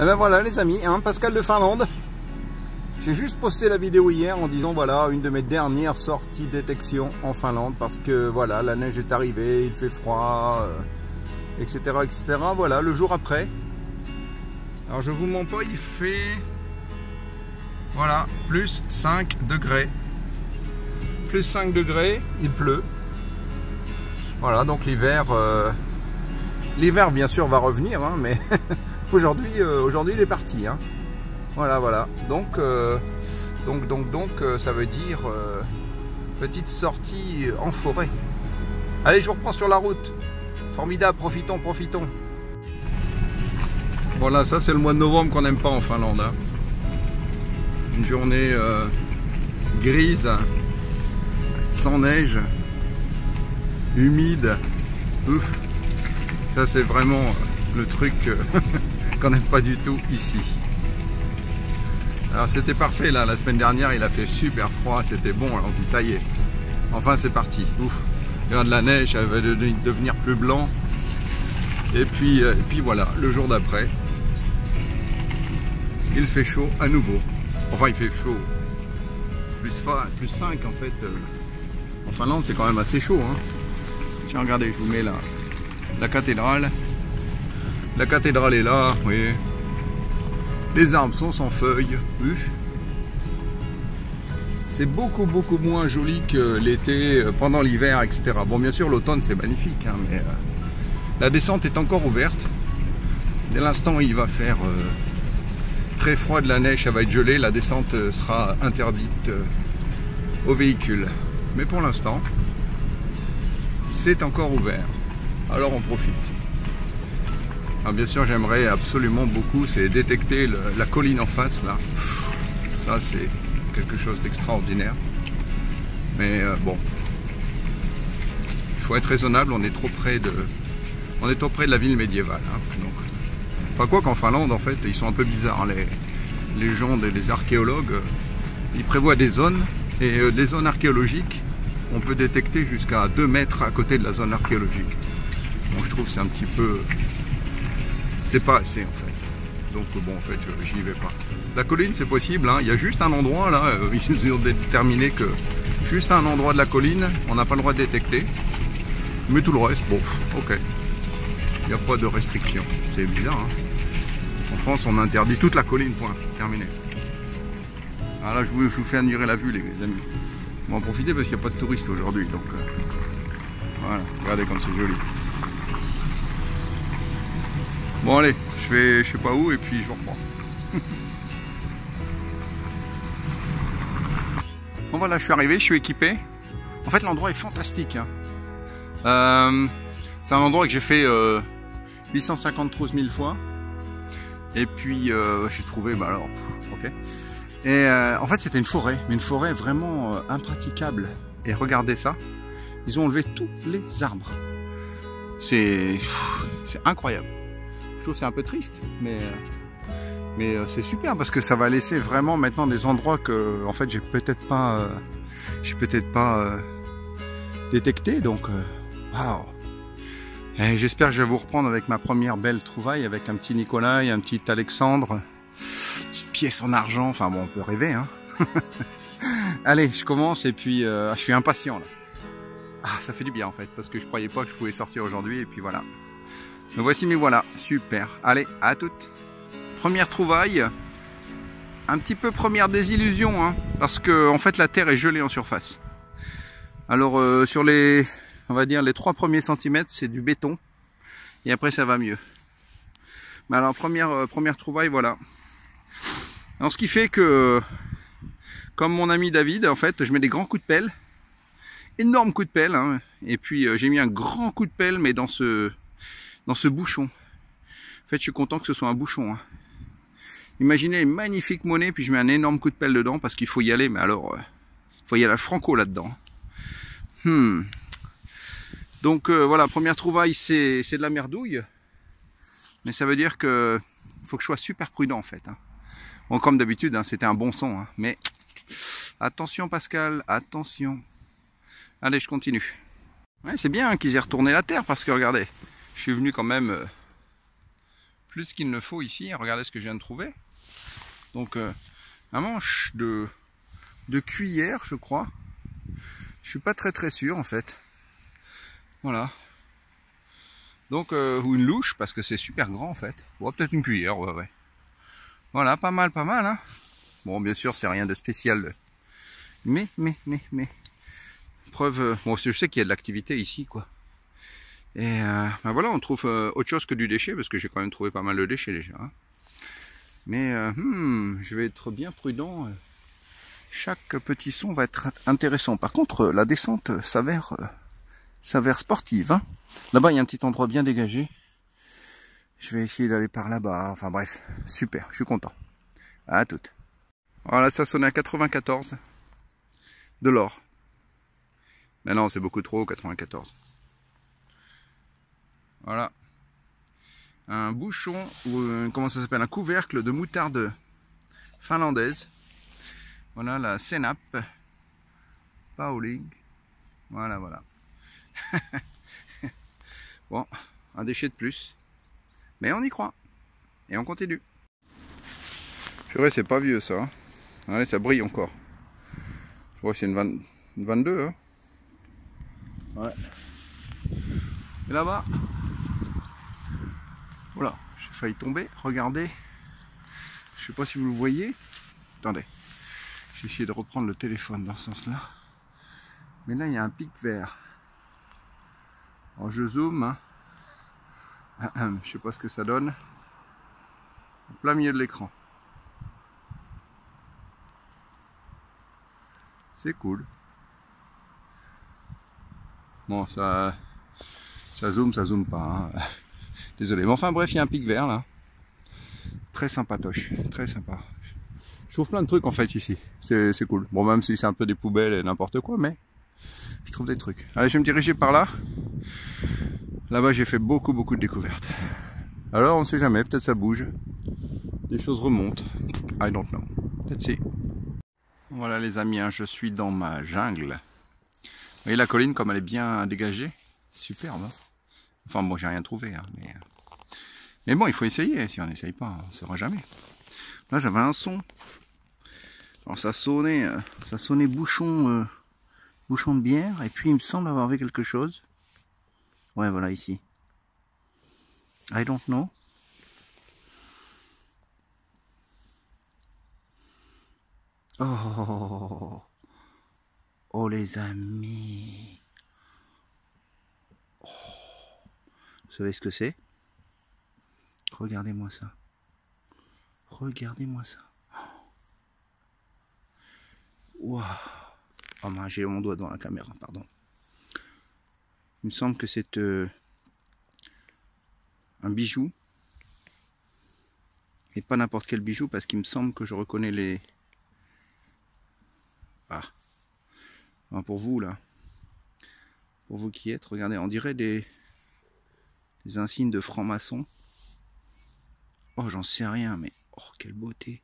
Et ben voilà les amis, hein, Pascal de Finlande. J'ai juste posté la vidéo hier en disant voilà une de mes dernières sorties détection en Finlande parce que voilà la neige est arrivée, il fait froid, etc., euh, etc. Voilà le jour après. Alors je vous mens pas, il fait voilà plus 5 degrés. Plus 5 degrés, il pleut. Voilà donc l'hiver, euh, l'hiver bien sûr va revenir, hein, mais aujourd'hui, euh, aujourd'hui il est parti. Hein. Voilà, voilà. Donc, euh, donc, donc, donc, euh, ça veut dire petite sortie en forêt. Allez, je vous reprends sur la route. Formidable, profitons, profitons. Voilà, ça c'est le mois de novembre qu'on n'aime pas en Finlande. Hein. Une journée grise, sans neige, humide. Ouf. Ça c'est vraiment le truc qu'on n'aime pas du tout ici. Alors c'était parfait là, la semaine dernière il a fait super froid, c'était bon, alors on se dit ça y est, enfin c'est parti. Ouf, il y a de la neige, elle va devenir plus blanc. Et puis, euh, et puis voilà, le jour d'après, il fait chaud à nouveau. Enfin il fait chaud, plus, plus 5 en fait. Euh, en Finlande c'est quand même assez chaud. Hein. Tiens regardez, je vous mets la cathédrale. La cathédrale est là, voyez, les arbres sont sans feuilles. C'est beaucoup beaucoup moins joli que l'été, euh, pendant l'hiver, etc. Bon, bien sûr, l'automne c'est magnifique, hein, mais euh, la descente est encore ouverte. Dès l'instant il va faire euh, très froid de la neige, ça va être gelé, la descente sera interdite aux véhicules. Mais pour l'instant, c'est encore ouvert. Alors on profite. Alors bien sûr, j'aimerais absolument beaucoup, c'est détecter la colline en face là. Ça, c'est quelque chose d'extraordinaire. Mais euh, bon, il faut être raisonnable. On est trop près de, on est trop près de la ville médiévale. Hein, enfin quoi qu'en Finlande, en fait, ils sont un peu bizarres les, les gens, les archéologues. Ils prévoient des zones et euh, les zones archéologiques, on peut détecter jusqu'à 2 mètres à côté de la zone archéologique. Bon, je trouve que c'est un petit peu c'est pas assez en fait. Donc bon en fait j'y vais pas. La colline c'est possible, hein. il y a juste un endroit là, euh, ils ont déterminé que juste un endroit de la colline, on n'a pas le droit de détecter. Mais tout le reste, bon, ok. Il n'y a pas de restriction. C'est bizarre. Hein. en France on interdit toute la colline, point. Terminé. Ah là je vous, je vous fais admirer la vue les amis. On va en profiter parce qu'il n'y a pas de touristes aujourd'hui. Donc euh, voilà, regardez comme c'est joli. Bon allez, je vais je sais pas où et puis je reprends. bon voilà, je suis arrivé, je suis équipé. En fait l'endroit est fantastique. Hein. Euh, c'est un endroit que j'ai fait euh, 853 000 fois. Et puis euh, j'ai trouvé, bah alors, ok. Et euh, en fait c'était une forêt, mais une forêt vraiment euh, impraticable. Et regardez ça, ils ont enlevé tous les arbres. C'est incroyable. Je trouve c'est un peu triste, mais, mais euh, c'est super parce que ça va laisser vraiment maintenant des endroits que en fait j'ai peut-être pas euh, j'ai peut-être pas euh, détecté donc waouh. J'espère que je vais vous reprendre avec ma première belle trouvaille avec un petit Nicolas et un petit Alexandre. Petite pièce en argent enfin bon on peut rêver hein. Allez je commence et puis je suis impatient là. Ah ça fait du bien en fait parce que je croyais pas que je pouvais sortir aujourd'hui et puis voilà voici, mais voilà, super. Allez, à toutes. Première trouvaille. Un petit peu première désillusion, hein, parce que en fait la terre est gelée en surface. Alors euh, sur les, on va dire les trois premiers centimètres, c'est du béton, et après ça va mieux. Mais alors première euh, première trouvaille, voilà. Alors ce qui fait que, comme mon ami David, en fait, je mets des grands coups de pelle, énorme coup de pelle, hein, et puis euh, j'ai mis un grand coup de pelle, mais dans ce dans ce bouchon. En fait, je suis content que ce soit un bouchon. Hein. Imaginez une magnifique monnaie, puis je mets un énorme coup de pelle dedans, parce qu'il faut y aller, mais alors, euh, il faut y aller à franco là-dedans. Hmm. Donc euh, voilà, première trouvaille, c'est de la merdouille. Mais ça veut dire que faut que je sois super prudent en fait. Hein. Bon, comme d'habitude, hein, c'était un bon son. Mais attention Pascal, attention. Allez, je continue. Ouais, c'est bien qu'ils aient retourné la terre parce que regardez, je suis venu quand même euh, plus qu'il ne faut ici. Regardez ce que je viens de trouver. Donc, euh, un manche de, de cuillère, je crois. Je suis pas très très sûr en fait. Voilà. Donc, euh, ou une louche, parce que c'est super grand en fait. Ou peut-être une cuillère, ouais, ouais. Voilà, pas mal, pas mal. Hein bon, bien sûr, c'est rien de spécial. Mais, mais, mais, mais. Preuve. Euh, bon, je sais qu'il y a de l'activité ici, quoi. Et euh, ben voilà, on trouve euh, autre chose que du déchet, parce que j'ai quand même trouvé pas mal de déchets déjà. Hein. Mais euh, hmm, je vais être bien prudent. Chaque petit son va être intéressant. Par contre, la descente s'avère s'avère sportive. Hein. Là-bas, il y a un petit endroit bien dégagé. Je vais essayer d'aller par là-bas. Enfin bref, super, je suis content. À toutes. Voilà, ça sonne à 94 de l'or. Mais non, c'est beaucoup trop, 94. Voilà. Un bouchon, ou comment ça s'appelle Un couvercle de moutarde finlandaise. Voilà la Senap. Pauling. Voilà, voilà. bon, un déchet de plus. Mais on y croit. Et on continue. vrai c'est pas vieux ça. Hein. Allez, ça brille encore. Je crois c'est une, 22. Hein. Ouais. Et là-bas, voilà, j'ai failli tomber. Regardez. Je sais pas si vous le voyez. Attendez. J'ai essayé de reprendre le téléphone dans ce sens-là. Mais là, il y a un pic vert. Alors, je zoome. Hein. Je sais pas ce que ça donne. En plein milieu de l'écran. C'est cool. Bon, ça, ça zoome, ça zoome pas. Hein. Désolé. Mais enfin, bref, il y a un pic vert là. Très sympatoche. Très sympa. Je trouve plein de trucs en fait ici. C'est cool. Bon, même si c'est un peu des poubelles et n'importe quoi, mais je trouve des trucs. Allez, je vais me diriger par là. Là-bas, j'ai fait beaucoup, beaucoup de découvertes. Alors, on ne sait jamais. Peut-être ça bouge. Des choses remontent. I don't know. Let's see. Voilà les amis, hein, je suis dans ma jungle. Vous voyez la colline comme elle est bien dégagée? Superbe. Hein? Enfin bon, j'ai rien trouvé. Hein, mais... Euh, mais bon, il faut essayer. Si on n'essaye pas, on ne saura jamais. Là, j'avais un son. Alors ça sonnait, euh, ça sonnait bouchon, euh, bouchon de bière. Et puis il me semble avoir vu quelque chose. Ouais, voilà ici. I don't know. Oh. Oh les amis. Vous savez ce que c'est? Regardez-moi ça. Regardez-moi ça. Waouh. Oh j'ai mon doigt dans la caméra, pardon. Il me semble que c'est euh, un bijou. Et pas n'importe quel bijou parce qu'il me semble que je reconnais les... Ah pour vous là, pour vous qui êtes, regardez, on dirait des, des insignes de franc-maçon. Oh, j'en sais rien, mais oh, quelle beauté.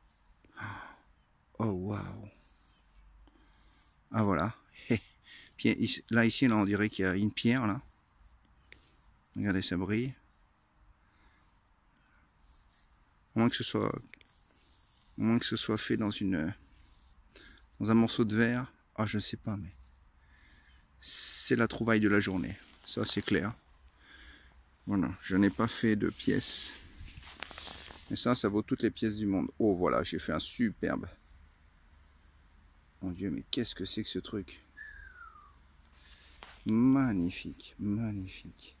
Oh, waouh. Ah, voilà. Puis, là, ici, on dirait qu'il y a une pierre, là. Regardez, ça brille. Au moins que ce soit, moins que ce soit fait dans une, dans un morceau de verre. Ah, je sais pas, mais c'est la trouvaille de la journée. Ça, c'est clair. Voilà, je n'ai pas fait de pièces. Mais ça, ça vaut toutes les pièces du monde. Oh, voilà, j'ai fait un superbe. Mon Dieu, mais qu'est-ce que c'est que ce truc? Magnifique, magnifique.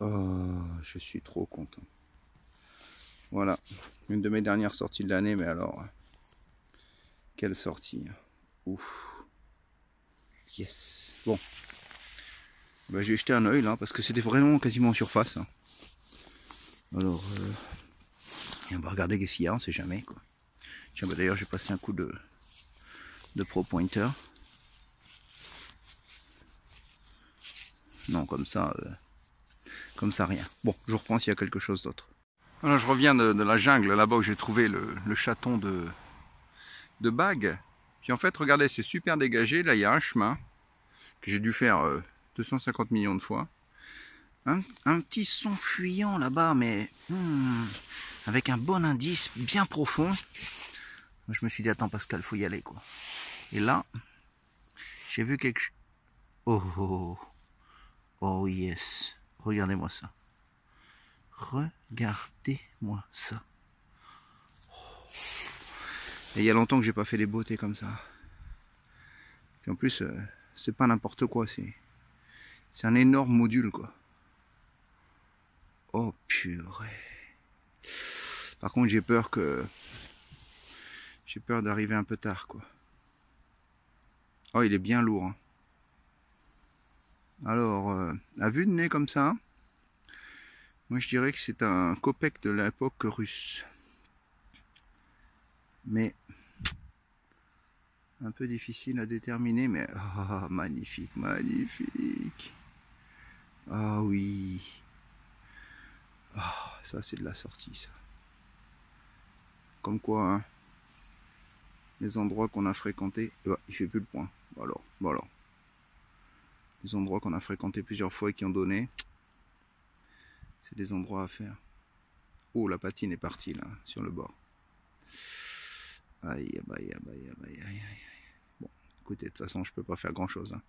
Oh, je suis trop content. Voilà, une de mes dernières sorties de l'année, mais alors, quelle sortie. Ouf. Yes. Bon. Bah, j'ai jeté un oeil là parce que c'était vraiment quasiment en surface. Hein. Alors, euh, on va regarder qu'est-ce qu'il y a, on sait jamais quoi. Tiens, bah, d'ailleurs, j'ai passé un coup de, de Pro Pointer. Non, comme ça, euh, comme ça, rien. Bon, je reprends s'il y a quelque chose d'autre. Alors, je reviens de, la jungle, là-bas où j'ai trouvé le, le, chaton de, de bague. Puis en fait, regardez, c'est super dégagé. Là, il y a un chemin que j'ai dû faire 250 euh, millions de fois. Un, petit son fuyant là-bas, mais hmm, avec un bon indice bien profond. Je me suis dit, attends Pascal, faut y aller quoi. Et là, j'ai vu quelque chose. Oh, oh, oh, oh yes. Regardez-moi ça. Regardez-moi ça. Et il y a longtemps que j'ai pas fait des beautés comme ça. Et en plus, euh, c'est pas n'importe quoi, c'est c'est un énorme module quoi. Oh purée. Par contre, j'ai peur que j'ai peur d'arriver un peu tard quoi. Oh, il est bien lourd. Hein. Alors, euh, à vue de nez comme ça, moi je dirais que c'est un copec de l'époque russe. Mais un peu difficile à déterminer, mais oh, magnifique, magnifique. Ah oui. Ah, ça c'est de la sortie ça. Comme quoi, hein, les endroits qu'on a fréquentés, eh ben, il fait plus le point. Voilà, voilà. Les endroits qu'on a fréquentés plusieurs fois et qui ont donné, c'est des endroits à faire. Oh, la patine est partie là, sur le bord. Aïe, aïe, aïe, aïe, aïe, aïe. Bon, écoutez, de toute façon, je peux pas faire grand chose. Hein.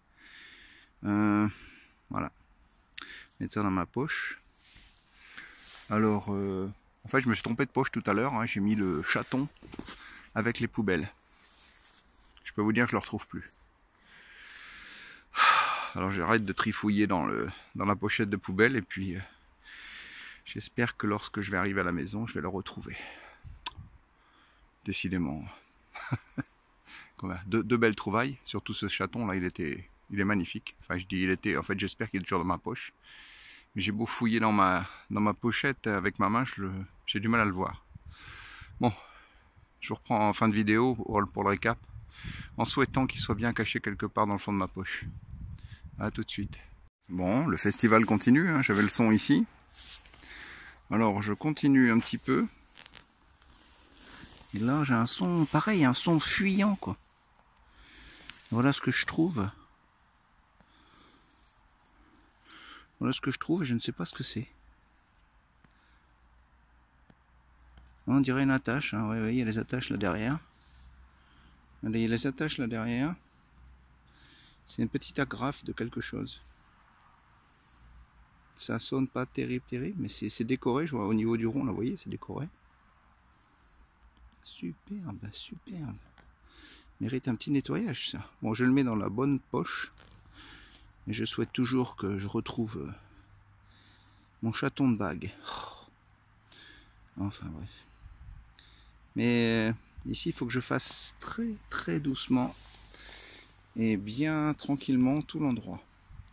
Euh, voilà. Mettre ça dans ma poche. Alors, euh, en fait, je me suis trompé de poche tout à l'heure. Hein. J'ai mis le chaton avec les poubelles. Je peux vous dire que je le retrouve plus. Alors j'arrête de trifouiller dans, la pochette de poubelle et puis euh, j'espère que lorsque je vais arriver à la maison, je vais le retrouver. Décidément. deux, deux, belles trouvailles, surtout ce chaton là, il était, il est magnifique. Enfin je dis il était, en fait j'espère qu'il est toujours dans ma poche. Mais j'ai beau fouiller dans ma, dans ma pochette avec ma main, j'ai du mal à le voir. Bon, je reprends en fin de vidéo pour, le récap, en souhaitant qu'il soit bien caché quelque part dans le fond de ma poche. A tout de suite. Bon, le festival continue, hein, j'avais le son ici. Alors je continue un petit peu. Et là j'ai un son pareil, un son fuyant. Voilà ce que je trouve. Voilà ce que je trouve et je ne sais pas ce que c'est. On dirait une attache, hein. ouais, il y a les attaches là derrière. il y a les attaches là derrière. C'est une petite agrafe de quelque chose. Ça sonne pas terrible, terrible, mais c'est décoré, je vois au niveau du rond, là, vous voyez, c'est décoré. Superbe, superbe. Mérite un petit nettoyage, ça. Bon, je le mets dans la bonne poche. Je souhaite toujours que je retrouve euh, mon chaton de bague. Enfin, bref. Mais euh, ici, il faut que je fasse très, très doucement et bien tranquillement tout l'endroit.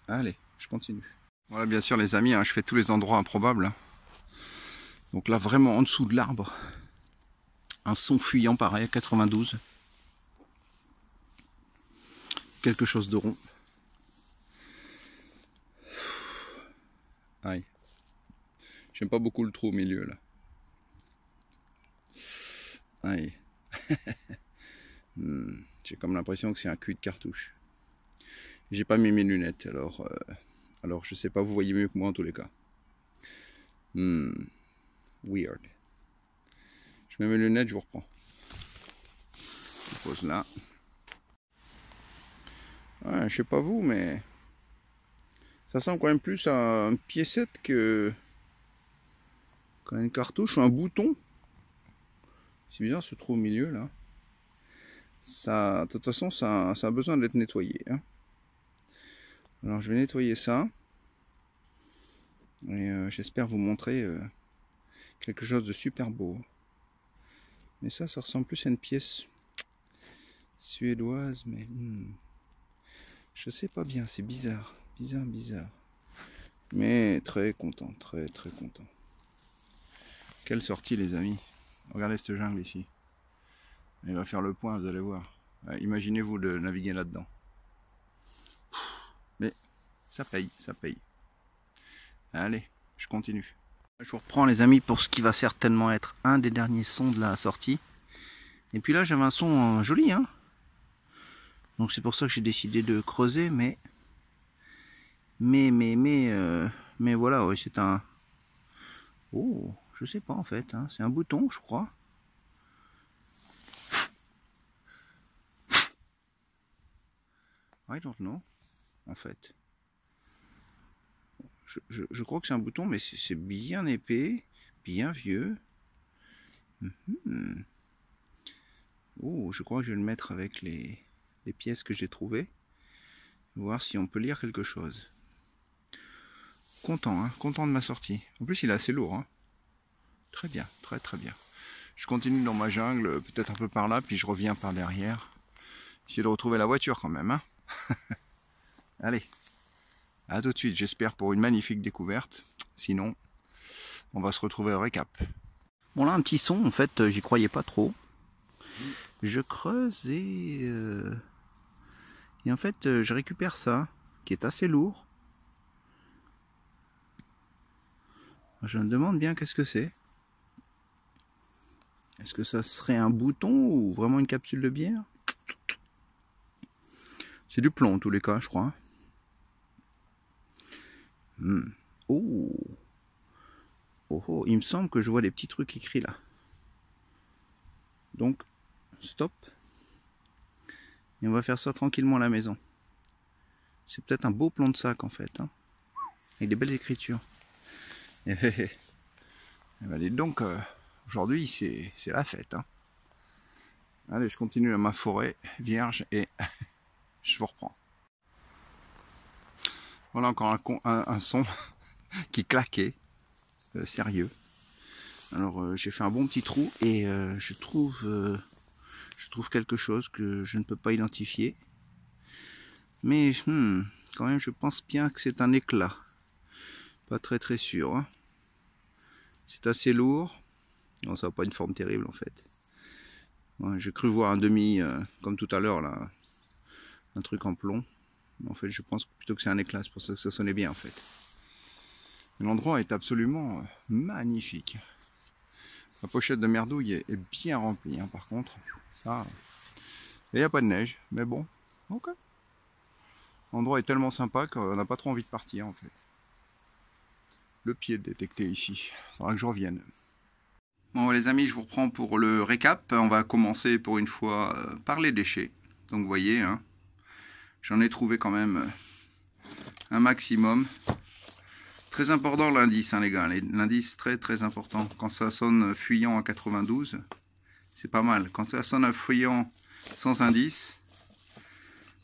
Allez, je continue. Voilà, bien sûr, les amis, hein, je fais tous les endroits improbables. Donc là, vraiment en dessous de l'arbre, un son fuyant pareil, 92. Quelque chose de rond. Aïe. J'aime pas beaucoup le trou au milieu là. Aïe. hmm. J'ai comme l'impression que c'est un cul de cartouche. J'ai pas mis mes lunettes, alors, euh, alors je sais pas, vous voyez mieux que moi en tous les cas. Hmm, weird. Je mets mes lunettes, je vous reprends. Je pose là. Ouais, je sais pas vous, mais ça semble quand même plus à une piécette que quand une cartouche ou un bouton. C'est bizarre, se trouve au milieu là ça, de toute façon, ça, a besoin d'être nettoyé. Hein. Alors, je vais nettoyer ça. Et euh, j'espère vous montrer euh, quelque chose de super beau. Mais ça, ça ressemble plus à une pièce suédoise, mais hmm, je sais pas bien, c'est bizarre, bizarre, bizarre. Mais très content, très très content. Quelle sortie les amis. Regardez cette jungle ici. Il va faire le point, vous allez voir. Imaginez-vous de naviguer là-dedans. Mais ça paye, ça paye. Allez, je continue. Je vous reprends les amis pour ce qui va certainement être un des derniers sons de la sortie. Et puis là j'avais un son euh, joli hein. Donc c'est pour ça que j'ai décidé de creuser mais mais mais mais euh, voilà, c'est un... Oh, je sais pas en fait, hein. c'est un bouton, je crois. I don't know, en fait. Je, crois que c'est un bouton, mais c'est bien épais, bien vieux. Mhm. Oh, je crois que je vais le mettre avec les, pièces que j'ai trouvées. Voir si on peut lire quelque chose. Content, hein content de ma sortie. En plus, il est assez lourd. Hein très bien, très très bien. Je continue dans ma jungle, peut-être un peu par là, puis je reviens par derrière. Essayer de retrouver la voiture quand même. Hein Allez, à tout de suite, j'espère pour une magnifique découverte. Sinon, on va se retrouver au récap. Bon là, un petit son, en fait, j'y croyais pas trop. Je creuse et... Euh, et en fait, euh, je récupère ça, qui est assez lourd. Je me demande bien qu'est-ce que c'est. Est-ce que ça serait un bouton ou vraiment une capsule de bière? C'est du plomb en tous les cas, je crois. Hmm. Oh. oh. Oh, il me semble que je vois des petits trucs écrits là. Donc, stop. Et on va faire ça tranquillement à la maison. C'est peut-être un beau plan de sac en fait. Hein. avec des belles écritures. Et, ben, donc, euh, aujourd'hui c'est la fête. Hein. Allez, je continue à ma forêt vierge et je vous reprends. Voilà encore un, son qui claquait, euh, sérieux. Alors euh, j'ai fait un bon petit trou et je trouve je trouve quelque chose que je ne peux pas identifier. Mais hmm, quand même je pense bien que c'est un éclat. Pas très très sûr. Hein. C'est assez lourd. Non, ça n'a pas une forme terrible en fait. j'ai cru voir un demi, comme tout à l'heure là, un truc en plomb. En fait, je pense plutôt que c'est un éclat, c'est pour ça que ça sonnait bien en fait. L'endroit est absolument euh, magnifique. La pochette de merdouille est, bien remplie, hein, par contre. Ça, il n'y a pas de neige, mais bon, ok. L'endroit est tellement sympa qu'on n'a pas trop envie de partir en fait. Le pied détecté ici. Il faudra que je revienne. Bon les amis, je vous reprends pour le récap. On va commencer pour une fois euh, par les déchets. Donc vous voyez, hein, J'en ai trouvé quand même euh, un maximum. Très important l'indice, hein, les gars. L'indice très très important. Quand ça sonne fuyant à 92, c'est pas mal. Quand ça sonne fuyant sans indice,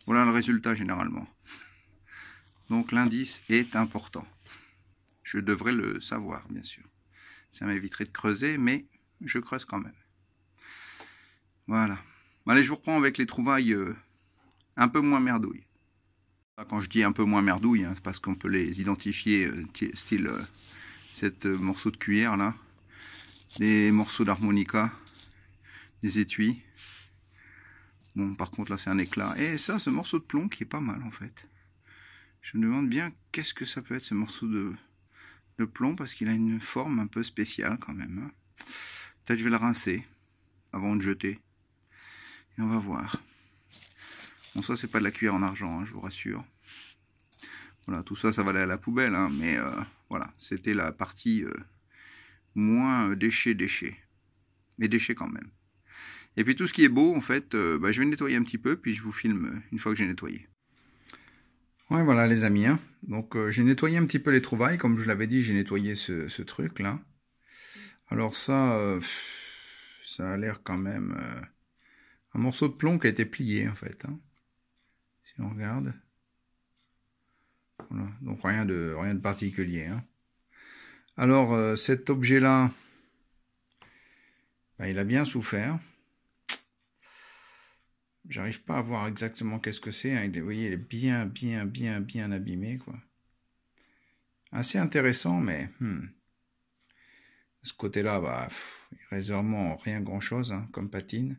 voilà le résultat généralement. Donc l'indice est important. Je devrais le savoir, bien sûr. Ça m'éviterait de creuser, mais je creuse quand même. Voilà. Allez, je vous reprends avec les trouvailles euh, un peu moins merdouille. Quand je dis un peu moins merdouille, hein, c'est parce qu'on peut les identifier, euh, style euh, euh, morceau de cuillère là, des morceaux d'harmonica, des étuis. Bon, par contre là c'est un éclat. Et ça, ce morceau de plomb qui est pas mal en fait. Je me demande bien qu'est-ce que ça peut être ce morceau de, plomb parce qu'il a une forme un peu spéciale quand même. Hein. Peut-être je vais le rincer avant de jeter. Et on va voir. Bon, ça, c'est pas de la cuillère en argent, hein, je vous rassure. Voilà, tout ça, ça va aller à la poubelle, hein, mais euh, voilà, c'était la partie euh, moins déchet-déchet. Mais déchet quand même. Et puis tout ce qui est beau, en fait, euh, bah, je vais nettoyer un petit peu, puis je vous filme une fois que j'ai nettoyé. Ouais, voilà les amis. Hein. Donc j'ai nettoyé un petit peu les trouvailles, comme je l'avais dit, j'ai nettoyé ce, truc là. Alors ça, ça a l'air quand même un morceau de plomb qui a été plié en fait. Hein on regarde. Voilà, donc rien de, rien de particulier. Hein. Alors euh, cet objet-là, bah, il a bien souffert. J'arrive pas à voir exactement qu'est-ce que c'est. Hein. Vous voyez, il est bien, bien, bien, bien abîmé. quoi. Assez intéressant, mais... Hmm. ce côté-là, bah, rien grand-chose hein, comme patine.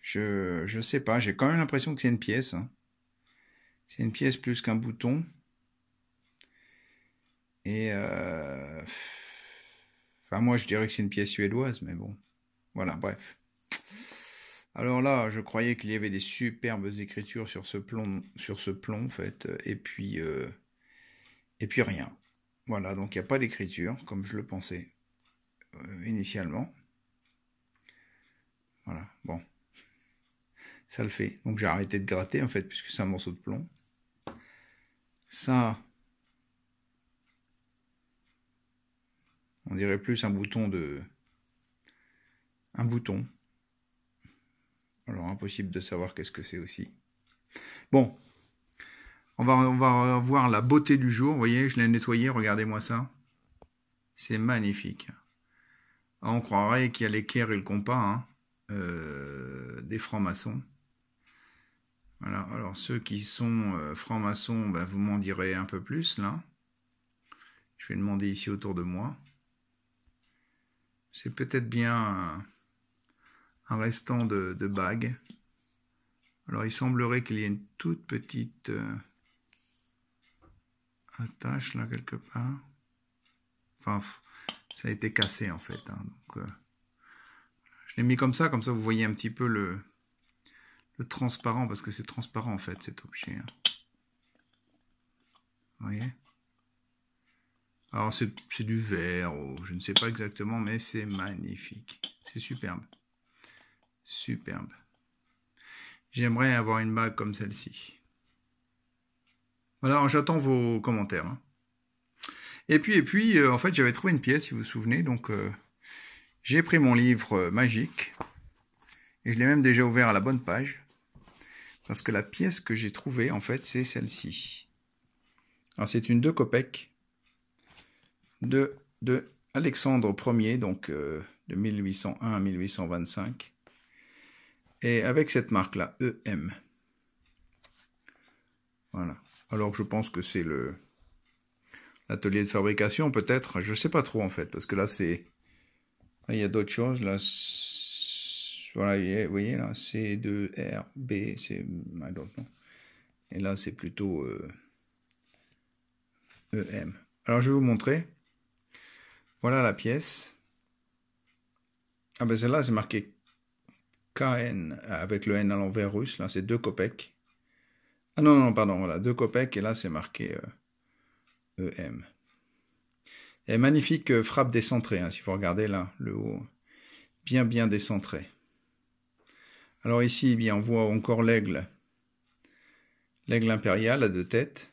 Je, je sais pas, j'ai quand même l'impression que c'est une pièce. Hein. C'est une pièce plus qu'un bouton. Et euh... enfin moi je dirais que c'est une pièce suédoise, mais bon. Voilà, bref. Alors là, je croyais qu'il y avait des superbes écritures sur ce plomb, sur ce plomb en fait, et puis, euh, et puis rien. Voilà, donc il n'y a pas d'écriture, comme je le pensais euh, initialement. Voilà, bon. Ça le fait. Donc j'ai arrêté de gratter, en fait, puisque c'est un morceau de plomb. Ça, on dirait plus un bouton de... Un bouton. Alors impossible de savoir qu'est-ce que c'est aussi. Bon, on va, on va voir la beauté du jour. Vous voyez, je l'ai nettoyé, regardez-moi ça. C'est magnifique. Ah, on croirait qu'il y a l'équerre et le compas hein, euh, des francs-maçons. Voilà, alors ceux qui sont euh, francs-maçons, ben, vous m'en direz un peu plus là. Je vais demander ici autour de moi. C'est peut-être bien un, restant de, bague. Alors il semblerait qu'il y ait une toute petite... Euh, attache là quelque part. Enfin, ça a été cassé en fait. Hein, donc, euh, je l'ai mis comme ça, comme ça vous voyez un petit peu le, transparent, parce que c'est transparent en fait cet objet. Hein. Voyez? Alors c'est du verre, ou je ne sais pas exactement, mais c'est magnifique. C'est superbe. Superbe. J'aimerais avoir une bague comme celle-ci. Alors j'attends vos commentaires. Hein. Et puis, et puis euh, en fait, j'avais trouvé une pièce, si vous vous souvenez. Donc, euh, j'ai pris mon livre euh, magique. Et je l'ai même déjà ouvert à la bonne page. Parce que la pièce que j'ai trouvée, en fait, c'est celle-ci. Alors, c'est une 2 copecs de, de Alexandre Ier, donc de 1801 à 1825. Et avec cette marque-là, EM. Voilà. Alors je pense que c'est le l'atelier de fabrication peut-être, je sais pas trop en fait, parce que là c'est il y a d'autres choses là. Voilà, vous voyez là, C2R, B, c'est I don't know. Et là c'est plutôt euh, EM. Alors je vais vous montrer. Voilà la pièce. Ah ben celle-là c'est marqué KN avec le N à l'envers russe, là c'est 2 copecs. Ah non, non, pardon, voilà, deux copecs, et là c'est marqué EM. Euh, e et magnifique euh, frappe décentrée, hein, si vous regardez là, le haut, bien bien décentré. Alors ici, eh bien, on voit encore l'aigle, l'aigle impérial à deux têtes.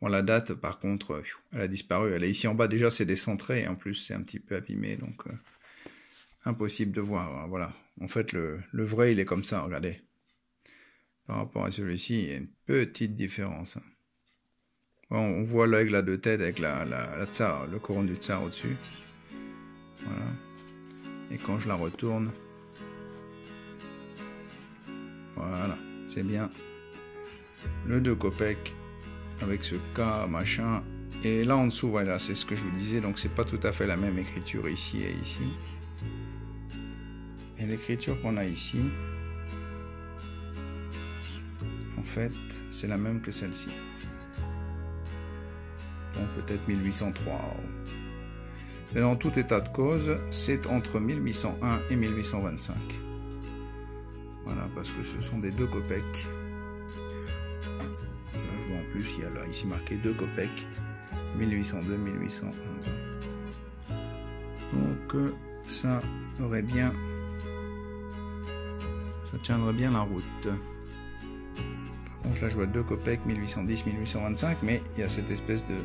Bon, la date, par contre, euh, elle a disparu. Elle est ici en bas, déjà c'est décentré, en plus c'est un petit peu abîmé, donc impossible de voir. Voilà, en fait le, vrai il est comme ça, regardez. Par rapport à celui-ci, il y a une petite différence. Hein. on voit l'aigle à deux têtes avec la, la, tsar, le couronne du tsar au-dessus. Voilà. Et quand je la retourne, voilà, c'est bien le 2 copecs avec ce K machin. Et là en dessous, voilà, c'est ce que je vous disais, donc c'est pas tout à fait la même écriture ici et ici. Et l'écriture qu'on a ici, en fait, c'est la même que celle-ci. Donc peut-être 1803. Mais dans tout état de cause, c'est entre 1801 et 1825. Voilà, parce que ce sont des deux copecs. en plus, il y a là, ici marqué deux copecs. 1802-1811. Donc ça aurait bien... Ça tiendrait bien la route. Donc là, je vois 2 copecs, 1810-1825, mais il y a cette espèce de,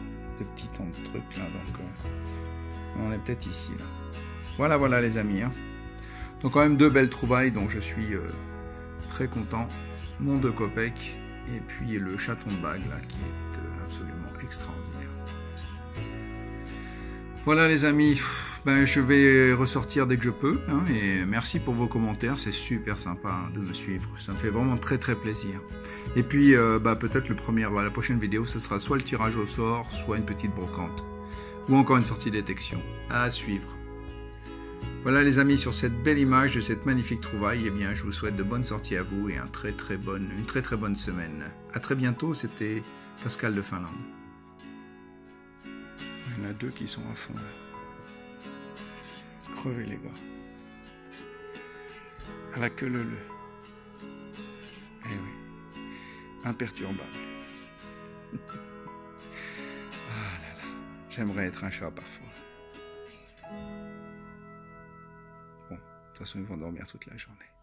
petit truc là. Donc, euh, on est peut-être ici. Là. Voilà, voilà, les amis. Hein. Donc, quand même deux belles trouvailles, dont je suis euh, très content. Mon 2 copecs, et puis le chaton de bague là, qui est euh, absolument extraordinaire. Voilà, les amis. Ben, je vais ressortir dès que je peux. Hein, et merci pour vos commentaires, c'est super sympa hein, de me suivre. Ça me fait vraiment très très plaisir. Et puis, bah, peut-être le premier, la prochaine vidéo, ce sera soit le tirage au sort, soit une petite brocante, ou encore une sortie détection. À suivre. Voilà les amis, sur cette belle image de cette magnifique trouvaille, eh bien, je vous souhaite de bonnes sorties à vous et un très, très bonne, une très très bonne semaine. À très bientôt, c'était Pascal de Finlande. Il y en a deux qui sont à fond là. Les gars. à la queue leu. Eh oui, imperturbable. ah là là, j'aimerais être un chat parfois. Bon, de toute façon, ils vont dormir toute la journée.